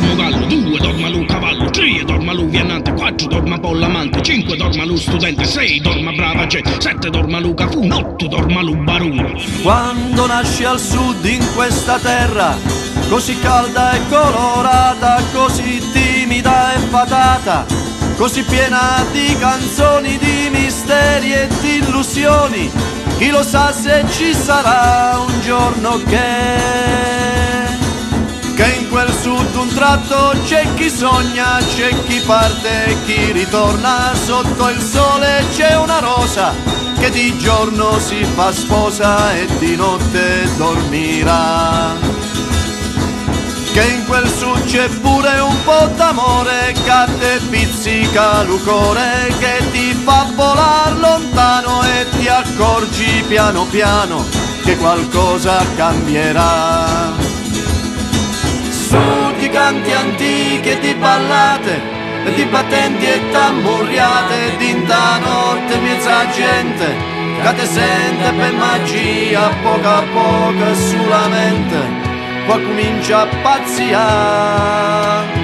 dormo gallo, due dormalu cavallo, tre dormalu viandante, quattro dorma pollamante, cinque dormalu studente, sei dorma brava gente, sette dormalu cafun, otto dormalu baruno. Quando nasci al sud in questa terra, così calda e colorata, così timida e patata, così piena di canzoni, di misteri e di illusioni, chi lo sa se ci sarà un giorno che in quel sud un tratto c'è chi sogna, c'è chi parte chi ritorna, sotto il sole c'è una rosa che di giorno si fa sposa e di notte dormirà. Che in quel sud c'è pure un po' d'amore te pizzica l'ucore, che ti fa volare lontano e ti accorgi piano piano che qualcosa cambierà su canti antichi e di ballate, e di battenti e tamburiate, dinta notte mezza gente, che te sente per magia, poco a poco sulla mente, qua comincia a pazziare.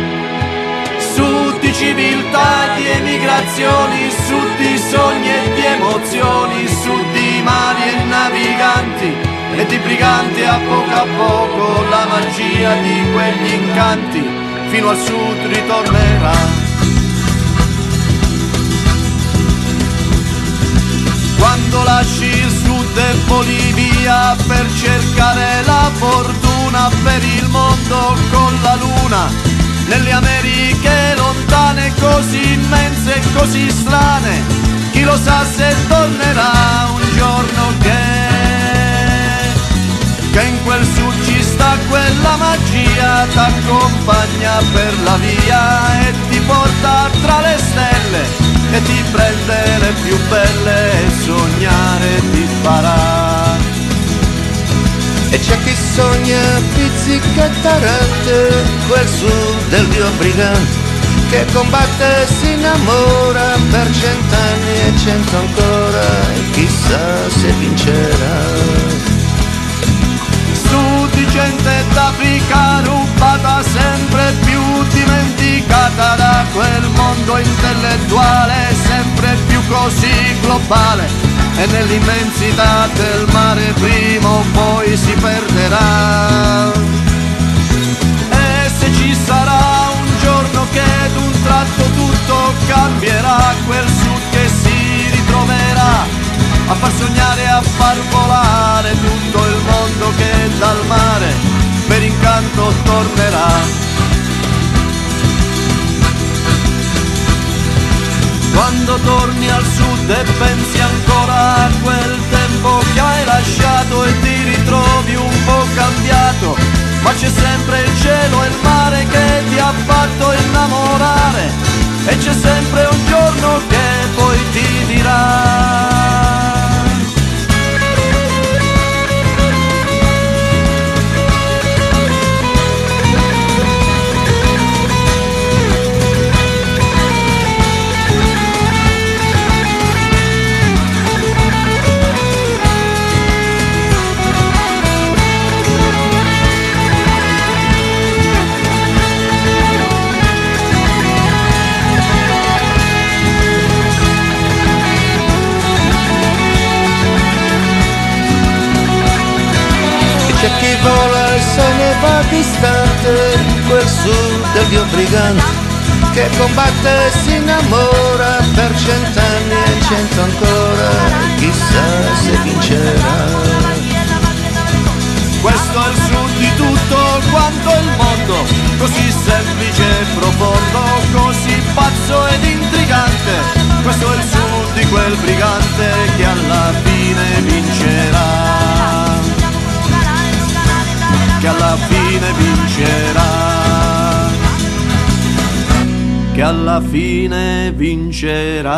Su di civiltà, di emigrazioni, su di sogni e di emozioni, su di mari e naviganti, e di briganti a poco a poco la magia di quegli incanti fino al sud ritornerà. Quando lasci il sud e Bolivia per cercare la fortuna per il mondo con la luna, nelle Americhe lontane così immense e così strane, chi lo sa se tornerà t'accompagna per la via e ti porta tra le stelle e ti prende le più belle e sognare ti farà. E c'è chi sogna pizzica tarante, quel sud del dio brigante, che combatte e si innamora per cent'anni e cento ancora, quel mondo intellettuale sempre più così globale e nell'immensità del mare prima o poi si perderà. E se ci sarà un giorno che d'un tratto tutto cambierà, quel sud che si ritroverà a far sognare a far volare Quando torni al sud e pensi ancora a quel tempo che hai lasciato e ti ritrovi un po' cambiato, ma c'è sempre il cielo e il mare che ti ha fatto innamorare e c'è sempre e va distante, quel sud del dio brigante, che combatte e si innamora per cent'anni e cento ancora, chissà se vincerà. Questo è il sud di tutto quanto il mondo, così semplice e profondo, alla fine vincerà.